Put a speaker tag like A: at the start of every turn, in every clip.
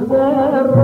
A: de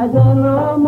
A: I don't know.